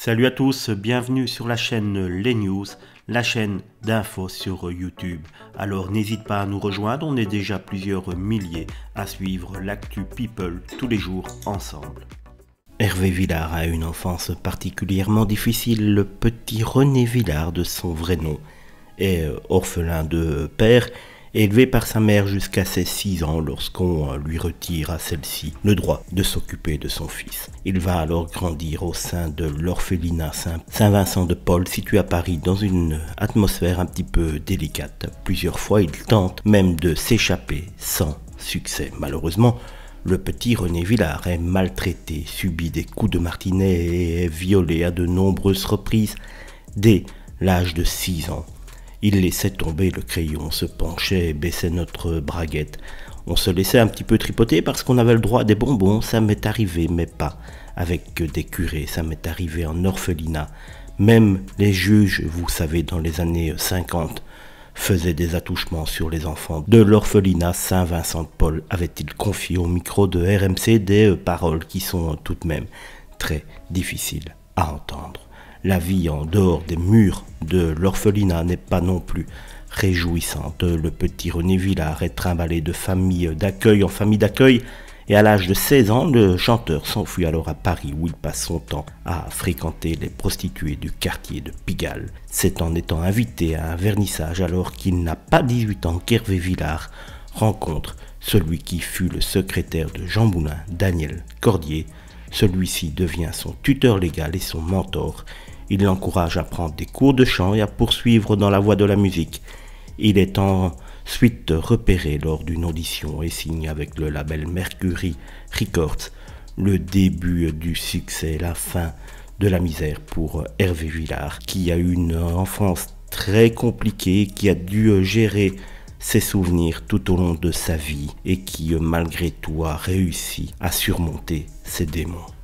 Salut à tous, bienvenue sur la chaîne Les News, la chaîne d'infos sur YouTube. Alors n'hésite pas à nous rejoindre, on est déjà plusieurs milliers à suivre l'actu People tous les jours ensemble. Hervé Villard a une enfance particulièrement difficile. Le petit René Villard de son vrai nom est orphelin de père élevé par sa mère jusqu'à ses 6 ans lorsqu'on lui retire à celle-ci le droit de s'occuper de son fils. Il va alors grandir au sein de l'orphelinat Saint-Vincent de Paul situé à Paris dans une atmosphère un petit peu délicate. Plusieurs fois il tente même de s'échapper sans succès. Malheureusement, le petit René Villard est maltraité, subit des coups de martinet et est violé à de nombreuses reprises dès l'âge de 6 ans. Il laissait tomber le crayon, se penchait et baissait notre braguette. On se laissait un petit peu tripoter parce qu'on avait le droit des bonbons, ça m'est arrivé, mais pas avec des curés, ça m'est arrivé en orphelinat. Même les juges, vous savez, dans les années 50, faisaient des attouchements sur les enfants de l'orphelinat Saint-Vincent de Paul, avait-il confié au micro de RMC des paroles qui sont tout de même très difficiles à entendre. La vie en dehors des murs de l'orphelinat n'est pas non plus réjouissante. Le petit René Villard est trimballé de famille d'accueil en famille d'accueil et à l'âge de 16 ans, le chanteur s'enfuit alors à Paris où il passe son temps à fréquenter les prostituées du quartier de Pigalle. C'est en étant invité à un vernissage alors qu'il n'a pas 18 ans qu'Hervé Villard rencontre celui qui fut le secrétaire de Jean Moulin, Daniel Cordier. Celui-ci devient son tuteur légal et son mentor. Il l'encourage à prendre des cours de chant et à poursuivre dans la voie de la musique. Il est ensuite repéré lors d'une audition et signe avec le label Mercury Records le début du succès, la fin de la misère pour Hervé Villard, qui a eu une enfance très compliquée, qui a dû gérer ses souvenirs tout au long de sa vie et qui malgré tout a réussi à surmonter ses démons.